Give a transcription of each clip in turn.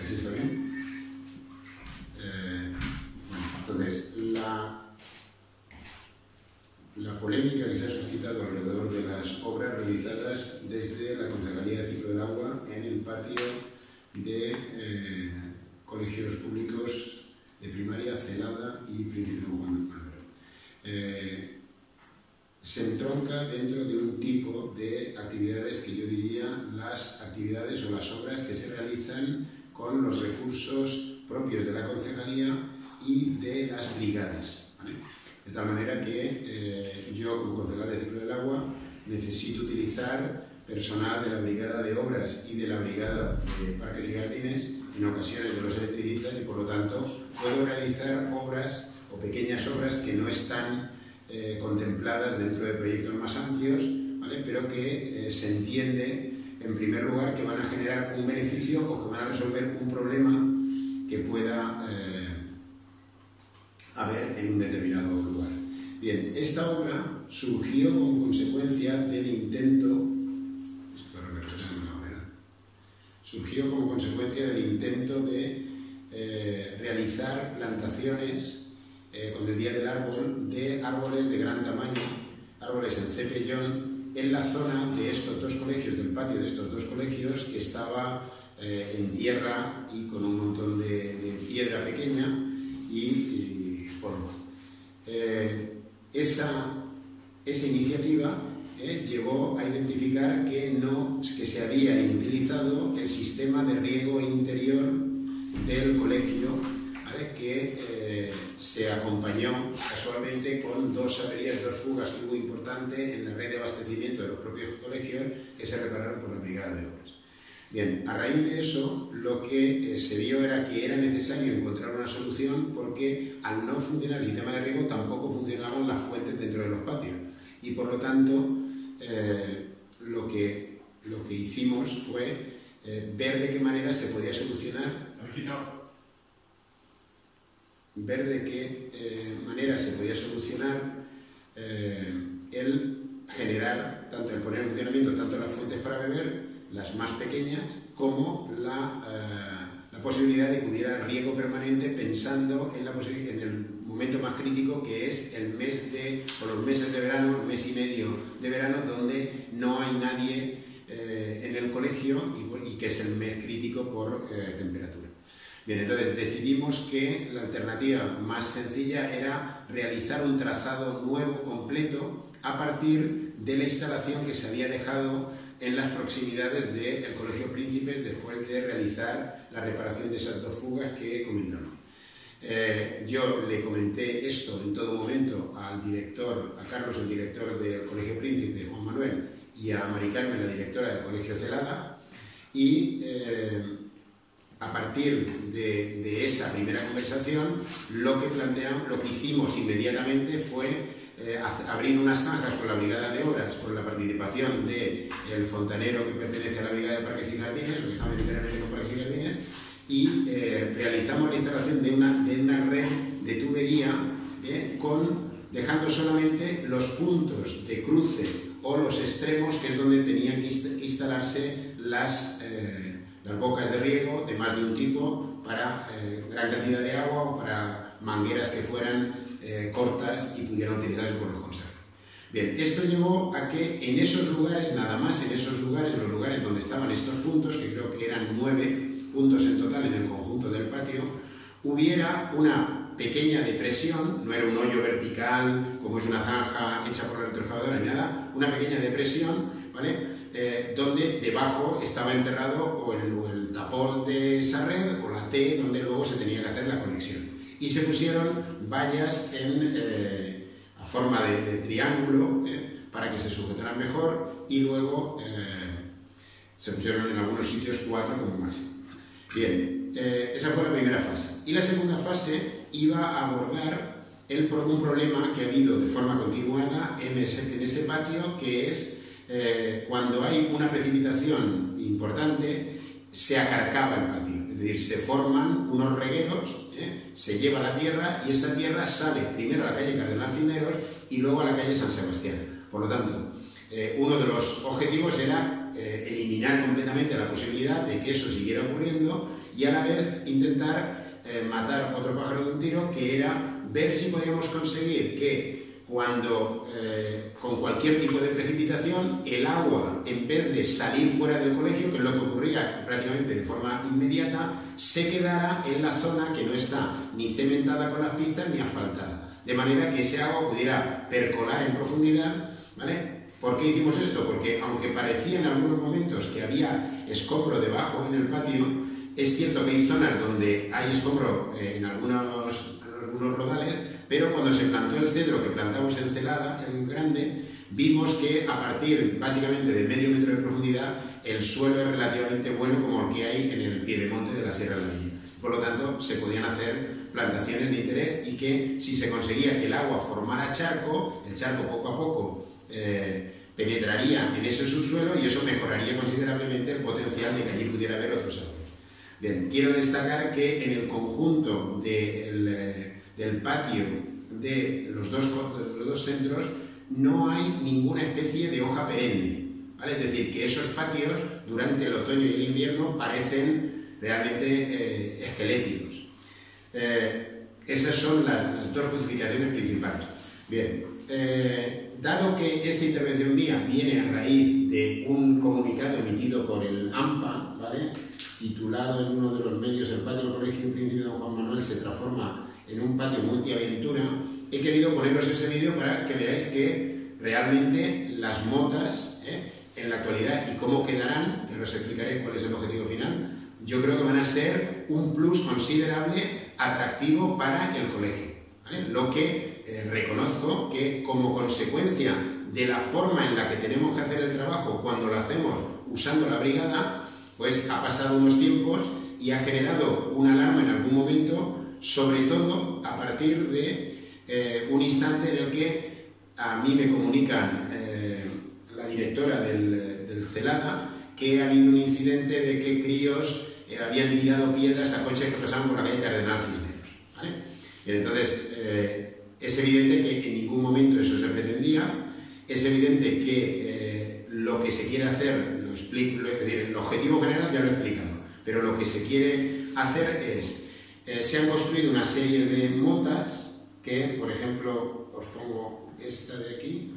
¿así está bien? Eh, bueno, entonces, la, la polémica que se ha suscitado alrededor de las obras realizadas desde la Concejalía de Ciclo del Agua en el patio de eh, colegios públicos de primaria Celada y Príncipe Juan Manuel. Eh, se entronca dentro de un tipo de actividades que yo diría las actividades o las obras que se realizan con los recursos propios de la concejalía y de las brigadas. ¿vale? De tal manera que eh, yo, como concejal de ciclo del agua, necesito utilizar personal de la brigada de obras y de la brigada de parques y jardines, en ocasiones de los electricistas, y por lo tanto puedo realizar obras o pequeñas obras que no están eh, contempladas dentro de proyectos más amplios, ¿vale? pero que eh, se entiende, en primer lugar, que van a generar un beneficio o que van a resolver un problema que pueda eh, haber en un determinado lugar. Bien, esta obra surgió como consecuencia del intento, esto una surgió como consecuencia del intento de eh, realizar plantaciones eh, con el Día del Árbol de árboles de gran tamaño, árboles en cepellón, en la zona de estos dos colegios, del patio de estos dos colegios, que estaba eh, en tierra y con un montón de, de piedra pequeña y, y polvo. Eh, esa, esa iniciativa eh, llevó a identificar que, no, que se había inutilizado el sistema de riego interior del colegio, ¿vale? que eh, se acompañó casualmente con dos averías, dos fugas que hubo importante en la red de abastecimiento de los propios colegios que se repararon por la brigada de obras. Bien, a raíz de eso lo que eh, se vio era que era necesario encontrar una solución porque al no funcionar el sistema de riego tampoco funcionaban las fuentes dentro de los patios y por lo tanto eh, lo, que, lo que hicimos fue eh, ver de qué manera se podía solucionar. Ver de qué eh, manera se podía solucionar eh, el generar, tanto el poner en funcionamiento tanto las fuentes para beber, las más pequeñas, como la, eh, la posibilidad de que hubiera riego permanente pensando en, la en el momento más crítico que es el mes de, o los meses de verano, mes y medio de verano, donde no hay nadie en el colegio y, y que es el mes crítico por temperatura. Bien, entonces decidimos que la alternativa más sencilla era realizar un trazado nuevo, completo, a partir de la instalación que se había dejado en las proximidades del Colegio Príncipes después de realizar la reparación de esas dos fugas que comentamos. Eh, yo le comenté esto en todo momento al director, a Carlos, el director del Colegio Príncipe, Juan Manuel, y a Mari Carmen, la directora del Colegio Celada, y eh, a partir de, de esa primera conversación, lo que planteamos, lo que hicimos inmediatamente fue eh, abrir unas zanjas con la Brigada de Obras, con la participación del fontanero que pertenece a la Brigada de Parques y Jardines, o que está mayoritariamente con Parques y Jardines, y eh, realizamos la instalación de una, de una red de tubería eh, con, dejando solamente los puntos de cruce o los extremos, que es donde tenían que inst- que instalarse las, las bocas de riego de más de un tipo para eh, gran cantidad de agua o para mangueras que fueran eh, cortas y pudieran utilizarse por los consejos. Bien, esto llevó a que en esos lugares, nada más en esos lugares, los lugares donde estaban estos puntos, que creo que eran nueve puntos en total en el conjunto del patio, hubiera una pequeña depresión, no era un hoyo vertical como es una zanja hecha por la retroexcavadora ni nada, una pequeña depresión, Eh, donde debajo estaba enterrado o el, tapón de esa red o la T donde luego se tenía que hacer la conexión. Y se pusieron vallas en, eh, a forma de, triángulo eh, para que se sujetaran mejor y luego se pusieron en algunos sitios cuatro como máximo. Bien, esa fue la primera fase. Y la segunda fase iba a abordar el, un problema que ha habido de forma continuada en en ese patio, que es eh, cuando hay una precipitación importante, se acarcaba el patio. Es decir, se forman unos regueros, ¿eh? se lleva la tierra y esa tierra sale primero a la calle Cardenal Cisneros y luego a la calle San Sebastián. Por lo tanto, eh, uno de los objetivos era eh, eliminar completamente la posibilidad de que eso siguiera ocurriendo y a la vez intentar eh, matar otro pájaro de un tiro, que era ver si podíamos conseguir que cuando con cualquier tipo de precipitación el agua, en vez de salir fuera del colegio, que es lo que ocurría prácticamente de forma inmediata, se quedara en la zona que no está ni cementada con las pistas ni asfaltada. De manera que ese agua pudiera percolar en profundidad, ¿vale? ¿Por qué hicimos esto? Porque aunque parecía en algunos momentos que había escombro debajo en el patio, es cierto que hay zonas donde hay escombro eh, en algunos, algunos rodales, pero cuando se plantó el cedro que plantamos en Celada, en Grande, vimos que a partir básicamente de medio metro de profundidad el suelo es relativamente bueno como el que hay en el pie de de la Sierra de la Villa. Por lo tanto, se podían hacer plantaciones de interés y que si se conseguía que el agua formara charco, el charco poco a poco eh, penetraría en ese subsuelo y eso mejoraría considerablemente el potencial de que allí pudiera haber otros árboles. Bien, quiero destacar que en el conjunto eh, del patio de los, dos, centros no hay ninguna especie de hoja perenne. ¿vale? Es decir, que esos patios durante el otoño y el invierno parecen realmente eh, esqueléticos. esas son las, dos justificaciones principales. Bien, dado que esta intervención mía viene a raíz de un comunicado emitido por el AMPA, ¿vale? titulado en uno de los medios El patio del Colegio Príncipe Don Juan Manuel se transforma en un patio multiaventura, he querido poneros ese vídeo para que veáis que realmente las motas ¿eh? en la actualidad y cómo quedarán, que os explicaré cuál es el objetivo final, yo creo que van a ser un plus considerable atractivo para el colegio. ¿vale? Lo que eh, reconozco que como consecuencia de la forma en la que tenemos que hacer el trabajo cuando lo hacemos usando la brigada, pues ha pasado unos tiempos y ha generado una alarma en algún momento, sobre todo a partir de eh, un instante en el que a mí me comunican eh, la directora del, Celada que ha habido un incidente de que críos habían tirado piedras a coches que pasaban por la calle Cardenal Cisneros. Y entonces, es evidente que en ningún momento eso se pretendía, es evidente que eh, lo que se quiere hacer, lo explico, es el objetivo general ya lo he explicado, pero lo que se quiere hacer es, eh, se han construido una serie de motas que, por ejemplo, os pongo esta de aquí,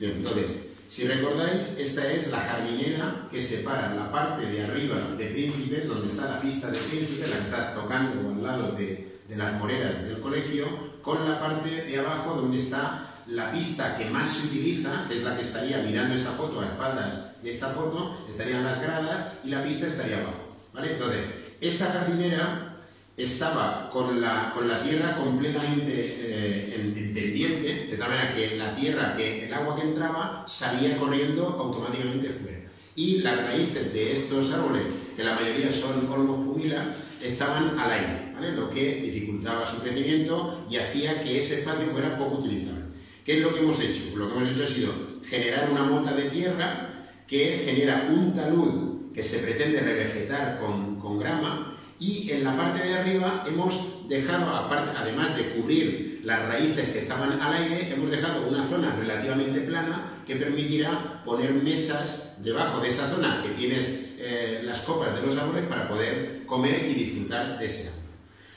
Bien, entonces, si recordáis, esta es la jardinera que separa la parte de arriba de Príncipes, donde está la pista de Príncipes, la que está tocando al lado de, las moreras del colegio, con la parte de abajo donde está la pista que más se utiliza, que es la que estaría mirando esta foto a espaldas de esta foto, estarían las gradas y la pista estaría abajo. ¿vale? Entonces, esta jardinera estaba con la, con la tierra completamente eh, en, pendiente, de tal manera que la tierra, que el agua que entraba, salía corriendo automáticamente fuera. Y las raíces de estos árboles, que la mayoría son olmos pumila, estaban al aire, ¿vale? lo que dificultaba su crecimiento y hacía que ese espacio fuera poco utilizable. ¿Qué es lo que hemos hecho? Lo que hemos hecho ha sido generar una mota de tierra que genera un talud que se pretende revegetar con, con grama y en la parte de arriba hemos dejado, además de cubrir las raíces que estaban al aire, hemos dejado una zona relativamente plana que permitirá poner mesas debajo de esa zona que tienes eh, las copas de los árboles para poder comer y disfrutar de ese árbol.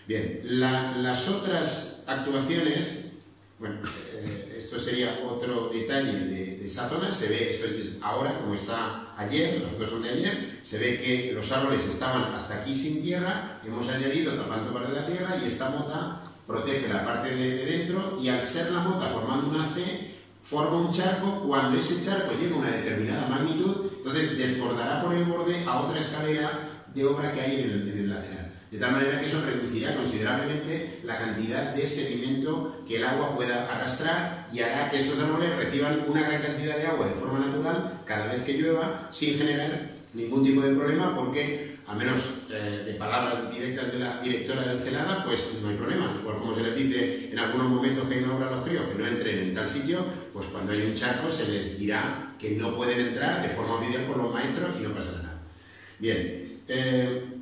Bien, las otras actuaciones, bueno, eh, esto sería otro detalle de, esa zona, se ve, esto es ahora como está ayer, las fotos son de ayer, se ve que los árboles estaban hasta aquí sin tierra, hemos añadido tapando parte de la tierra y esta mota protege la parte de, dentro y al ser la mota formando una C, forma un charco, cuando ese charco llega a una determinada magnitud, entonces desbordará por el borde a otra escalera de obra que hay en el lateral. De tal manera que eso reducirá considerablemente la cantidad de sedimento que el agua pueda arrastrar y hará que estos árboles reciban una gran cantidad de agua de forma natural cada vez que llueva sin generar ningún tipo de problema porque a menos eh, de palabras directas de la directora del Celada, pues no hay problema. Igual como se les dice en algunos momentos que hay una obra a los críos que no entren en tal sitio, pues cuando hay un charco se les dirá que no pueden entrar de forma oficial por los maestros y no pasará nada. Bien, eh,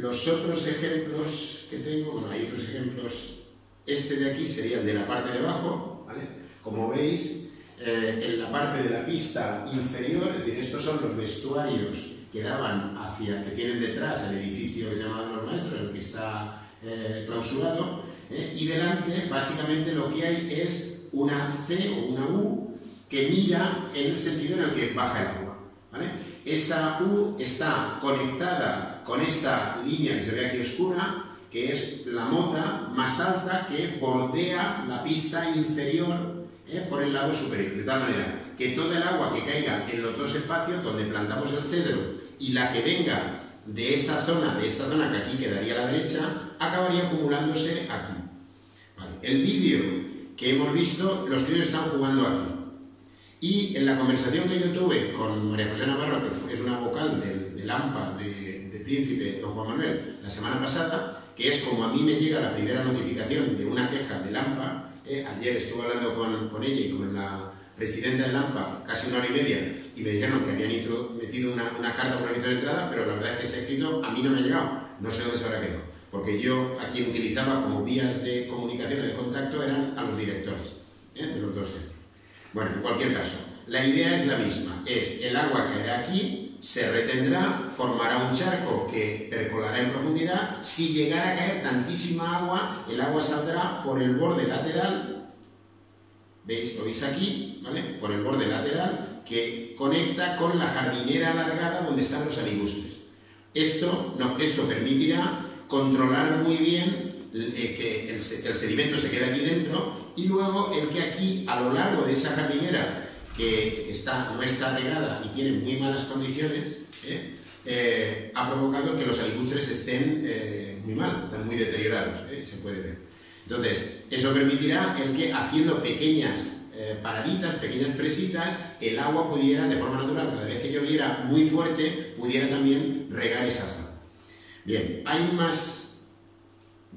los otros ejemplos que tengo, bueno, hay otros ejemplos. Este de aquí sería el de la parte de abajo, ¿vale? Como veis, eh, en la parte de la pista inferior, es decir, estos son los vestuarios que daban hacia, que tienen detrás el edificio que se llama Los Maestros, el que está eh, clausurado, eh, y delante básicamente lo que hay es una C o una U que mira en el sentido en el que baja el agua. ¿vale? Esa U está conectada con esta línea que se ve aquí oscura, que es la mota más alta que bordea la pista inferior eh, por el lado superior, de tal manera que toda el agua que caiga en los dos espacios donde plantamos el cedro y la que venga de esa zona, de esta zona que aquí quedaría a la derecha, acabaría acumulándose aquí. El vídeo que hemos visto, los críos están jugando aquí. Y en la conversación que yo tuve con María José Navarro, que es una vocal del, del AMPA de Príncipe Don Juan Manuel, la semana pasada, que es como a mí me llega la primera notificación de una queja del AMPA, eh, ayer estuve hablando con, con ella y con la presidenta del AMPA casi una hora y media y me dijeron que habían metido una, una carta por la de entrada, pero la verdad es que ese escrito a mí no me ha llegado, no sé dónde se habrá quedado, porque yo a quien utilizaba como vías de comunicación y de contacto eran a los directores ¿eh? de los dos centros. Bueno, en cualquier caso, la idea es la misma, es el agua caerá aquí, se retendrá, formará un charco que percolará en profundidad, si llegara a caer tantísima agua, el agua saldrá por el borde lateral ¿Veis? Lo veis aquí, ¿vale? Por el borde lateral que conecta con la jardinera alargada donde están los aligustres. Esto, no, esto permitirá controlar muy bien eh, que el, sedimento se quede aquí dentro y luego el que aquí, a lo largo de esa jardinera que está, no está regada y tiene muy malas condiciones, ¿eh? Eh, ha provocado que los aligustres estén muy mal, están muy deteriorados, se puede ver. Entonces, eso permitirá el que haciendo pequeñas eh, paraditas, pequeñas presitas, el agua pudiera, de forma natural, cada vez que lloviera muy fuerte, pudiera también regar esa zona. Bien, hay más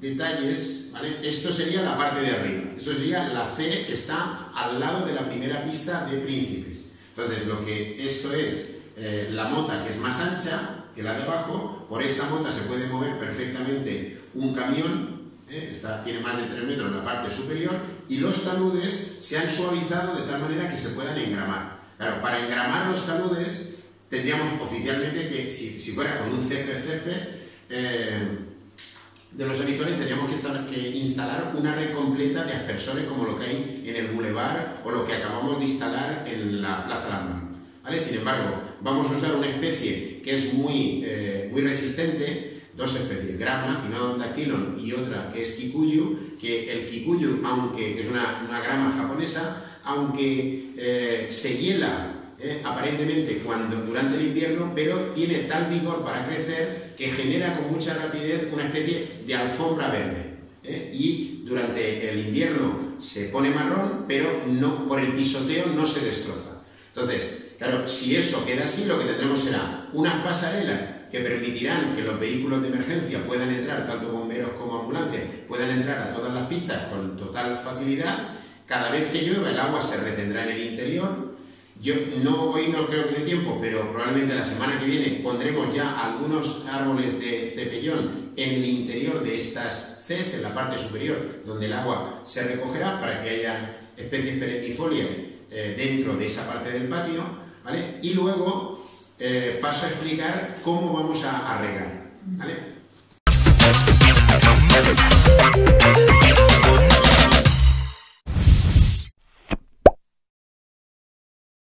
detalles, ¿vale? Esto sería la parte de arriba, eso sería la C que está al lado de la primera pista de Príncipes. Entonces, lo que esto es eh, la mota que es más ancha que la de abajo, por esta mota se puede mover perfectamente un camión ¿eh? tiene más de 3 metros en la parte superior, y los taludes se han suavizado de tal manera que se puedan engramar. Claro, para engramar los taludes tendríamos oficialmente que, si, fuera con un CPCP eh, de los habituales, tendríamos que, instalar una red completa de aspersores como lo que hay en el Boulevard o lo que acabamos de instalar en la Plaza Landmark. ¿Vale? Sin embargo, vamos a usar una especie que es muy, eh, muy resistente, dos especies, grama, Cinodon y otra que es kikuyu, que el kikuyu, aunque es una, grama japonesa, aunque eh, se hiela eh, aparentemente cuando, durante el invierno, pero tiene tal vigor para crecer que genera con mucha rapidez una especie de alfombra verde. Eh, y durante el invierno se pone marrón, pero no, por el pisoteo no se destroza. Entonces, claro, si eso queda así, lo que tendremos será unas pasarelas que permitirán que los vehículos de emergencia puedan entrar, tanto bomberos como ambulancias, puedan entrar a todas las pistas con total facilidad. Cada vez que llueva el agua se retendrá en el interior. Yo no, hoy no creo que dé tiempo, pero probablemente la semana que viene pondremos ya algunos árboles de cepellón en el interior de estas ces, en la parte superior, donde el agua se recogerá para que haya especies perennifolias eh, dentro de esa parte del patio, ¿vale? Y luego eh, paso a explicar cómo vamos a, a regar, ¿vale?